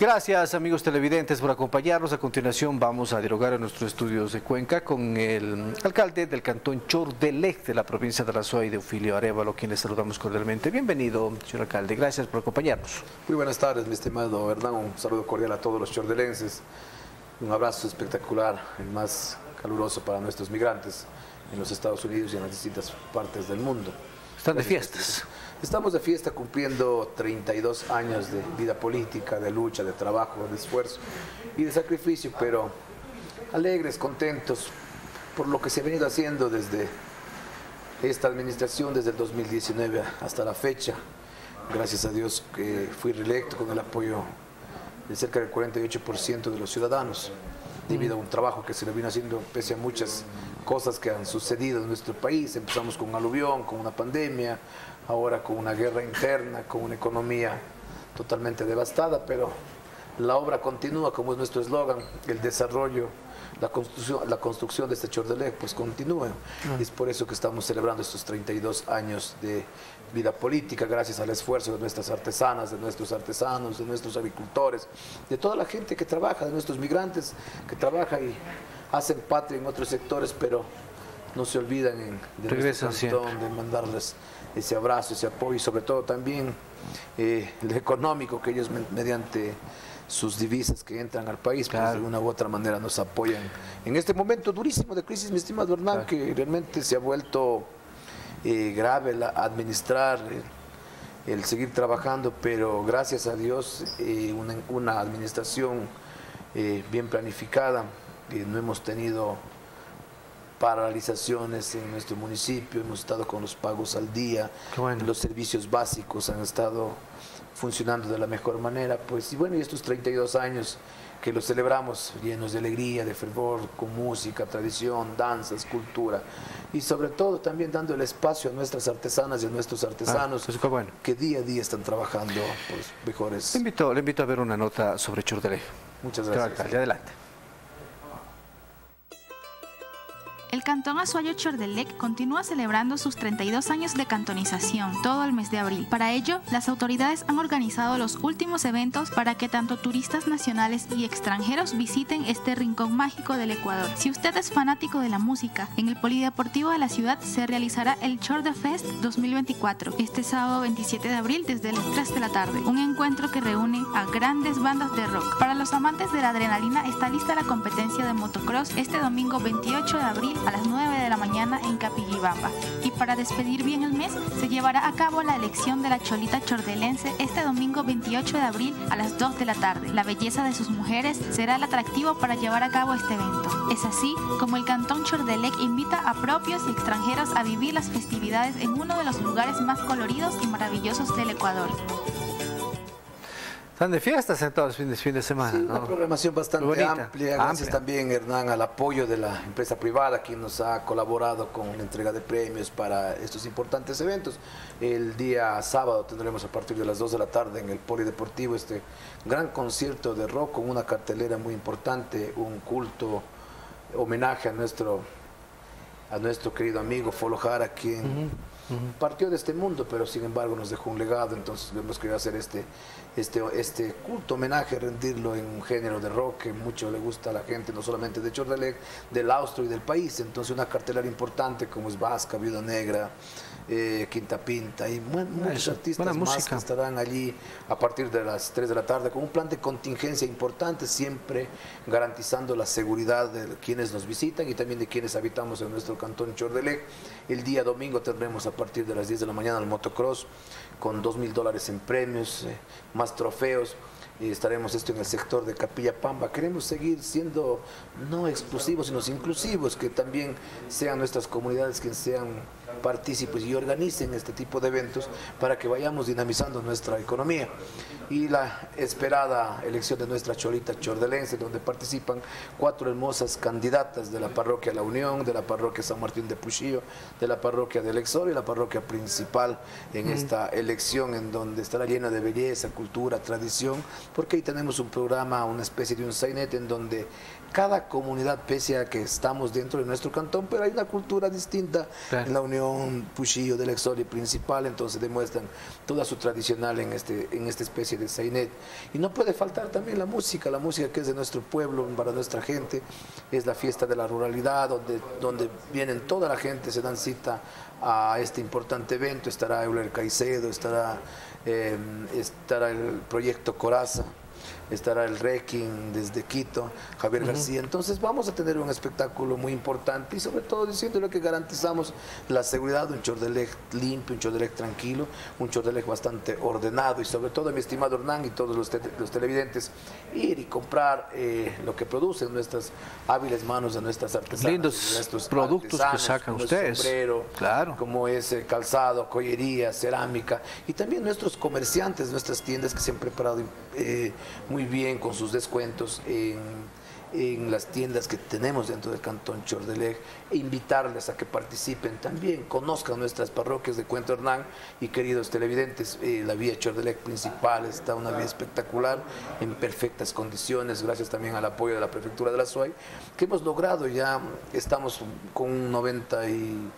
Gracias amigos televidentes por acompañarnos. A continuación vamos a dialogar en nuestros estudios de Cuenca con el alcalde del cantón Chordelec de la provincia de la y de Eufilio Arevalo, quien les saludamos cordialmente. Bienvenido, señor alcalde. Gracias por acompañarnos. Muy buenas tardes, mi estimado Hernán. Un saludo cordial a todos los chordelenses. Un abrazo espectacular, el más caluroso para nuestros migrantes en los Estados Unidos y en las distintas partes del mundo. Están de fiestas. Estamos de fiesta cumpliendo 32 años de vida política, de lucha, de trabajo, de esfuerzo y de sacrificio, pero alegres, contentos por lo que se ha venido haciendo desde esta administración, desde el 2019 hasta la fecha. Gracias a Dios que fui reelecto con el apoyo de cerca del 48% de los ciudadanos, debido a un trabajo que se le vino haciendo pese a muchas cosas que han sucedido en nuestro país. Empezamos con un aluvión, con una pandemia, ahora con una guerra interna, con una economía totalmente devastada, pero la obra continúa, como es nuestro eslogan, el desarrollo, la construcción, la construcción de este Chordelec, pues continúa. Y es por eso que estamos celebrando estos 32 años de vida política, gracias al esfuerzo de nuestras artesanas, de nuestros artesanos, de nuestros agricultores, de toda la gente que trabaja, de nuestros migrantes que trabaja y hacen patria en otros sectores, pero no se olvidan en, de, de mandarles ese abrazo, ese apoyo y sobre todo también eh, el económico que ellos mediante sus divisas que entran al país, pues de una u otra manera nos apoyan. En este momento durísimo de crisis, mi estimado Hernán, que realmente se ha vuelto eh, grave el administrar, el, seguir trabajando, pero gracias a Dios eh, una, una, administración bien planificada, no hemos tenido paralizaciones en nuestro municipio, hemos estado con los pagos al día, los servicios básicos han estado funcionando de la mejor manera, pues y bueno, y estos 32 años que los celebramos llenos de alegría, de fervor, con música, tradición, danzas, cultura y sobre todo también dando el espacio a nuestras artesanas y a nuestros artesanos ah, pues que día a día están trabajando pues, mejores. Le invito, le invito a ver una nota sobre Chordele. Muchas gracias. adelante. El Cantón Azuayo Chordelec continúa celebrando sus 32 años de cantonización todo el mes de abril. Para ello, las autoridades han organizado los últimos eventos para que tanto turistas nacionales y extranjeros visiten este rincón mágico del Ecuador. Si usted es fanático de la música, en el Polideportivo de la ciudad se realizará el Chorde Fest 2024, este sábado 27 de abril desde las 3 de la tarde. Un encuentro que reúne a grandes bandas de rock. Para los amantes de la adrenalina está lista la competencia de motocross este domingo 28 de abril a las 9 de la mañana en Capillibamba. Y para despedir bien el mes, se llevará a cabo la elección de la Cholita Chordelense este domingo 28 de abril a las 2 de la tarde. La belleza de sus mujeres será el atractivo para llevar a cabo este evento. Es así como el Cantón Chordelec invita a propios y extranjeros a vivir las festividades en uno de los lugares más coloridos y maravillosos del Ecuador. Están de fiestas en todos los fines de semana. Sí, una programación bastante amplia. Gracias también, Hernán, al apoyo de la empresa privada, quien nos ha colaborado con la entrega de premios para estos importantes eventos. El día sábado tendremos a partir de las 2 de la tarde en el Polideportivo este gran concierto de rock con una cartelera muy importante, un culto, homenaje a nuestro, a nuestro querido amigo Folo Jara, quien partió de este mundo, pero sin embargo nos dejó un legado, entonces hemos querido hacer este, este, este culto homenaje, rendirlo en un género de rock que mucho le gusta a la gente, no solamente de Chordelec, del Austro y del país, entonces una cartelera importante como es Vasca, Viuda Negra, eh, Quinta Pinta y muchos artistas más que estarán allí a partir de las 3 de la tarde con un plan de contingencia importante, siempre garantizando la seguridad de quienes nos visitan y también de quienes habitamos en nuestro cantón Chordelec. El día domingo tendremos a partir de las 10 de la mañana el motocross con 2 mil dólares en premios, eh, más trofeos y estaremos esto en el sector de Capilla Pamba. Queremos seguir siendo no exclusivos, sino inclusivos, que también sean nuestras comunidades quienes sean partícipes y organicen este tipo de eventos para que vayamos dinamizando nuestra economía. Y la esperada elección de nuestra Cholita Chordelense, donde participan cuatro hermosas candidatas de la parroquia La Unión, de la parroquia San Martín de Puchillo, de la parroquia del Exor y la parroquia principal en esta elección, en donde estará llena de belleza, cultura, tradición, porque ahí tenemos un programa, una especie de un sainet en donde cada comunidad, pese a que estamos dentro de nuestro cantón, pero hay una cultura distinta en la Unión Puchillo del Exorio principal, entonces demuestran toda su tradicional en, este, en esta especie de Sainet. Y no puede faltar también la música, la música que es de nuestro pueblo, para nuestra gente, es la fiesta de la ruralidad, donde, donde vienen toda la gente, se dan cita a este importante evento, estará Euler Caicedo, estará, eh, estará el proyecto Coraza estará el Requiem desde Quito, Javier García. Entonces vamos a tener un espectáculo muy importante y sobre todo diciéndole que garantizamos la seguridad de un Chordelec limpio, un Chordelec tranquilo, un Chordelec bastante ordenado y sobre todo, mi estimado Hernán y todos los, televidentes, ir y comprar eh, lo que producen nuestras hábiles manos de nuestras artesanas. Lindos nuestros productos que sacan ustedes. Sombrero, claro. como es el calzado, joyería, cerámica y también nuestros comerciantes, nuestras tiendas que se han preparado eh, muy bien con sus descuentos en, las tiendas que tenemos dentro del cantón Chordeleg. E invitarles a que participen también, conozcan nuestras parroquias de Cuento Hernán. Y queridos televidentes, eh, la vía Chordeleg principal está una vía espectacular, en perfectas condiciones, gracias también al apoyo de la Prefectura de la SUAY, que hemos logrado ya, estamos con un 90 y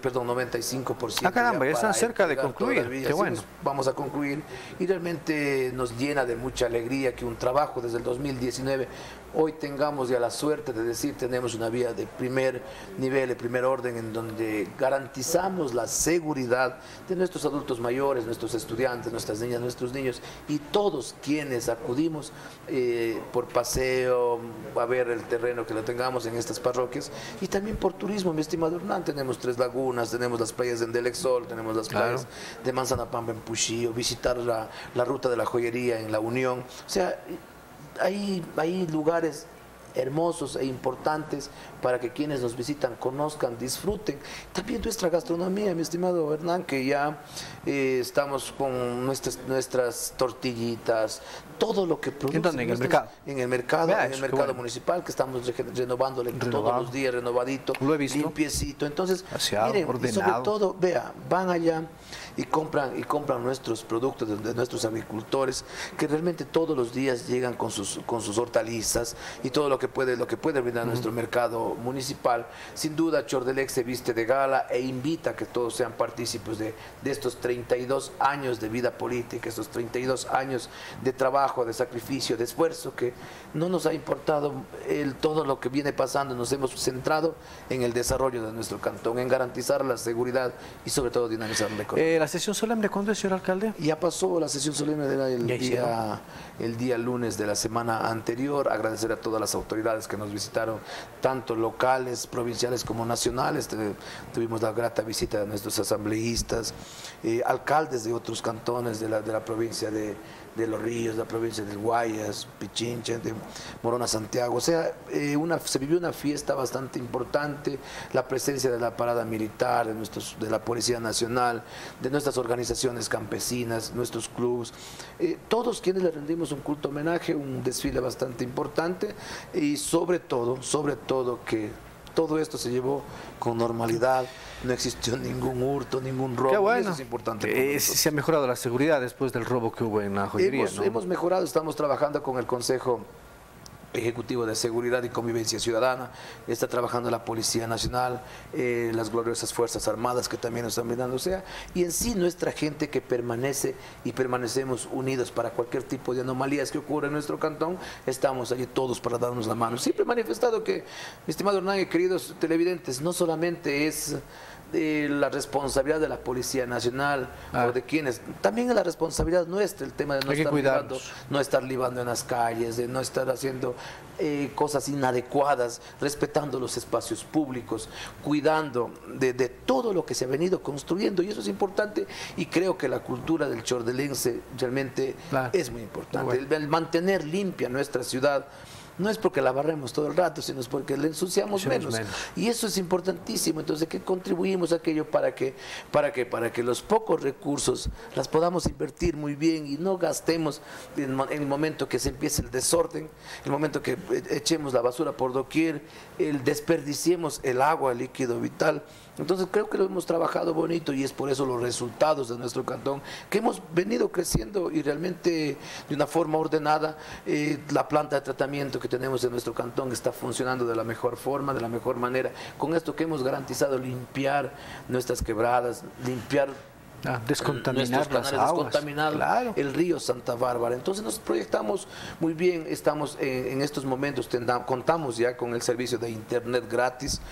perdón, 95%. Ah, caramba, ya están cerca de concluir. Qué bueno. Vamos a concluir y realmente nos llena de mucha alegría que un trabajo desde el 2019 hoy tengamos ya la suerte de decir tenemos una vía de primer nivel, de primer orden, en donde garantizamos la seguridad de nuestros adultos mayores, nuestros estudiantes, nuestras niñas, nuestros niños y todos quienes acudimos eh, por paseo, a ver el terreno que lo tengamos en estas parroquias y también por turismo, mi estimado Hernán, tenemos tres lagunas, tenemos las playas de Endelexol, tenemos las playas de Manzanapamba en Puchillo, visitar la, la ruta de la joyería en La Unión, o sea, hay, hay lugares hermosos e importantes para que quienes nos visitan conozcan, disfruten. También nuestra gastronomía, mi estimado Hernán, que ya eh, estamos con nuestras, nuestras tortillitas, todo lo que producimos. ¿En, el mercado? En el mercado, en el mercado municipal, que estamos renovándole todos los días, renovadito, Lo he visto. limpiecito. Entonces, miren, sobre todo, vea, van allá y compran y compran nuestros productos de, nuestros agricultores que realmente todos los días llegan con sus con sus hortalizas y todo lo que puede lo que puede brindar nuestro mercado municipal. Sin duda Chordelec se viste de gala e invita a que todos sean partícipes de, de estos 32 años de vida política estos 32 años de trabajo de sacrificio de esfuerzo que no nos ha importado el todo lo que viene pasando. Nos hemos centrado en el desarrollo de nuestro cantón en garantizar la seguridad y sobre todo dinamizar la economía. Eh, ¿La sesión solemne cuándo es, señor alcalde? Ya pasó la sesión solemne el día, el día lunes de la semana anterior. Agradecer a todas las autoridades que nos visitaron, tanto locales, provinciales como nacionales. Tuvimos la grata visita de nuestros asambleístas, eh, alcaldes de otros cantones de la, de la provincia de, de Los Ríos, la provincia del Guayas, Pichincha, de Morona, Santiago. O sea, eh, una, se vivió una fiesta bastante importante, la presencia de la parada militar, de, nuestros, de la Policía Nacional, de nuestras organizaciones campesinas, nuestros clubes, eh, todos quienes le rendimos un culto homenaje, un desfile bastante importante y sobre todo, sobre todo que todo esto se llevó con normalidad, no existió ningún hurto, ningún robo. Qué bueno. Eso es importante. Eh, se ha mejorado la seguridad después del robo que hubo en la joyería. Hemos, hemos mejorado, estamos trabajando con el Consejo Ejecutivo de Seguridad y Convivencia Ciudadana, está trabajando la Policía Nacional, eh, las gloriosas Fuerzas Armadas que también nos están brindando, o sea, y en sí nuestra gente que permanece y permanecemos unidos para cualquier tipo de anomalías que ocurra en nuestro cantón, estamos allí todos para darnos la mano. Siempre he manifestado que, mi estimado Hernán y queridos televidentes, no solamente es de la responsabilidad de la Policía Nacional o ah. de quienes, también es la responsabilidad nuestra el tema de no estar libando, no estar libando en las calles, de no estar haciendo eh, cosas inadecuadas, respetando los espacios públicos, cuidando de, todo lo que se ha venido construyendo y eso es importante y creo que la cultura del chordelense realmente es muy importante, el mantener limpia nuestra ciudad no es porque la barremos todo el rato, sino es porque le ensuciamos menos. Y eso es importantísimo. Entonces, ¿qué contribuimos a aquello para que, para que, para que los pocos recursos las podamos invertir muy bien y no gastemos en, el momento que se empiece el desorden, el momento que eh, echemos la basura por doquier, el desperdiciemos el agua, el líquido vital. Entonces creo que lo hemos trabajado bonito y es por eso los resultados de nuestro cantón, que hemos venido creciendo y realmente de una forma ordenada. Eh, la planta de tratamiento que tenemos en nuestro cantón está funcionando de la mejor forma, de la mejor manera. Con esto que hemos garantizado limpiar nuestras quebradas, limpiar ah, descontaminar las aguas. el río Santa Bárbara. Entonces nos proyectamos muy bien, estamos en, estos momentos, contamos ya con el servicio de internet gratis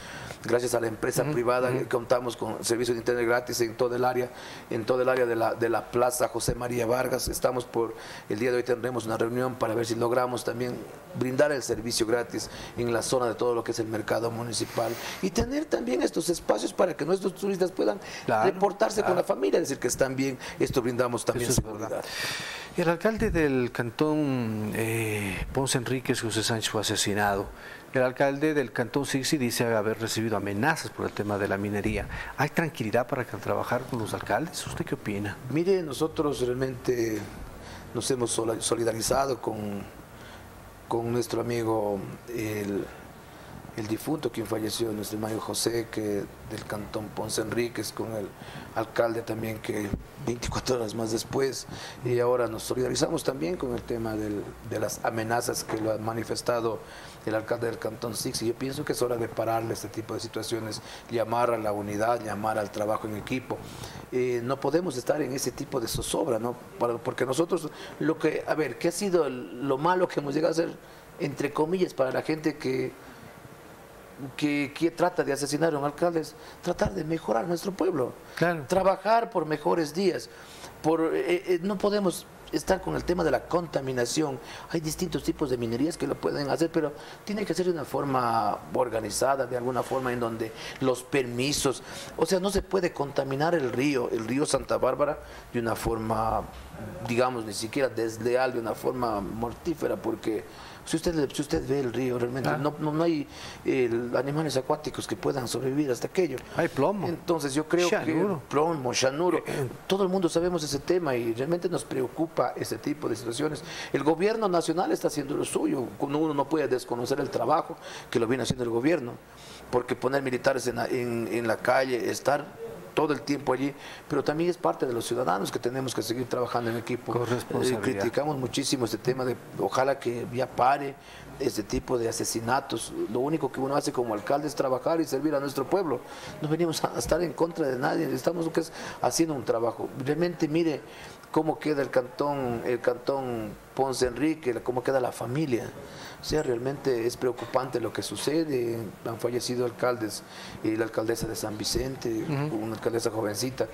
gracias a la empresa privada contamos con servicios de internet gratis en todo el área, en todo el área de la, de la Plaza José María Vargas. Estamos por, el día de hoy tendremos una reunión para ver si logramos también brindar el servicio gratis en la zona de todo lo que es el mercado municipal y tener también estos espacios para que nuestros turistas puedan reportarse con la familia, decir que están bien, esto brindamos también seguridad. El alcalde del cantón eh, Ponce Enríquez, José Sánchez, fue asesinado. El alcalde del Cantón Sixi dice haber recibido amenazas por el tema de la minería. ¿Hay tranquilidad para trabajar con los alcaldes? ¿Usted qué opina? Mire, nosotros realmente nos hemos solidarizado con, con nuestro amigo el, el difunto quien falleció, nuestro Mayo José, que del cantón Ponce Enríquez, con el alcalde también que 24 horas más después, y ahora nos solidarizamos también con el tema de las amenazas que lo ha manifestado el alcalde del cantón Six, y yo pienso que es hora de pararle este tipo de situaciones, llamar a la unidad, llamar al trabajo en equipo. Eh, no podemos estar en ese tipo de zozobra, ¿no? porque nosotros, lo que, a ver, ¿qué ha sido lo malo que hemos llegado a hacer, entre comillas, para la gente que que, trata de asesinar a un alcalde es tratar de mejorar nuestro pueblo, trabajar por mejores días. Por, eh, eh, no podemos estar con el tema de la contaminación. Hay distintos tipos de minerías que lo pueden hacer, pero tiene que ser de una forma organizada, de alguna forma en donde los permisos, o sea, no se puede contaminar el río, el río Santa Bárbara, de una forma, digamos, ni siquiera desleal, de una forma mortífera, porque si usted, si usted ve el río, realmente no, no, hay animales acuáticos que puedan sobrevivir hasta aquello. Hay plomo. Entonces yo creo que plomo, chanuro, eh, todo el mundo sabemos ese tema y realmente nos preocupa ese tipo de situaciones. El gobierno nacional está haciendo lo suyo, uno no puede desconocer el trabajo que lo viene haciendo el gobierno, porque poner militares en en, en la calle, estar todo el tiempo allí, pero también es parte de los ciudadanos que tenemos que seguir trabajando en equipo. Eh, criticamos muchísimo este tema de ojalá que ya pare este tipo de asesinatos. Lo único que uno hace como alcalde es trabajar y servir a nuestro pueblo. No venimos a estar en contra de nadie, estamos haciendo un trabajo. Realmente mire cómo queda el cantón, el cantón Ponce Enrique, cómo queda la familia. O sea, realmente es preocupante lo que sucede. Han fallecido alcaldes, y la alcaldesa de San Vicente, una alcaldesa jovencita.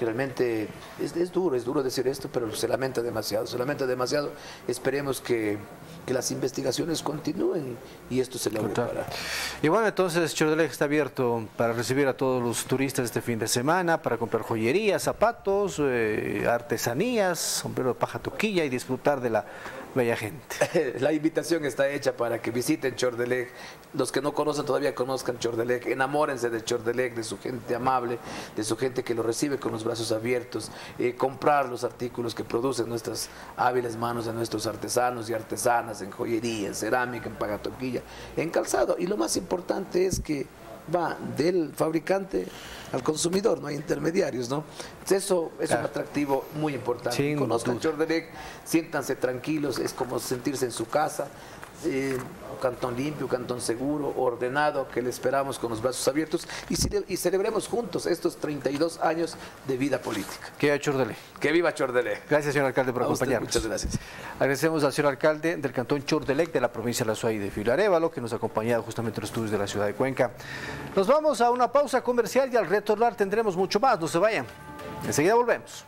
Realmente es, duro, es duro decir esto, pero se lamenta demasiado, se lamenta demasiado. Esperemos que, las investigaciones continúen y esto se logre parar. Y bueno, entonces Chordelec está abierto para recibir a todos los turistas este fin de semana, para comprar joyería, zapatos, eh, artesanías, sombrero de paja toquilla y disfrutar de la bella gente. La invitación está hecha para que visiten Chordelec. Los que no conocen todavía conozcan Chordelec. Enamórense de Chordelec, de su gente amable, de su gente que lo recibe con los brazos abiertos. Comprar los artículos que producen nuestras hábiles manos de nuestros artesanos y artesanas en joyería, en cerámica, en pagatoquilla, en calzado. Y lo más importante es que va del fabricante al consumidor, no hay intermediarios, ¿no? eso es un atractivo muy importante. Conozcan siéntanse tranquilos, es como sentirse en su casa. Eh, cantón limpio, cantón seguro, ordenado, que le esperamos con los brazos abiertos y, y celebremos juntos estos 32 años de vida política. Que viva Chordele. Que viva Chordele. Gracias, señor alcalde, por acompañarnos. muchas gracias. Agradecemos al señor alcalde del cantón Chordelec de la provincia de La Suárez de Filarévalo, que nos ha acompañado justamente en los estudios de la ciudad de Cuenca. Nos vamos a una pausa comercial y al retornar tendremos mucho más. No se vayan. Enseguida volvemos.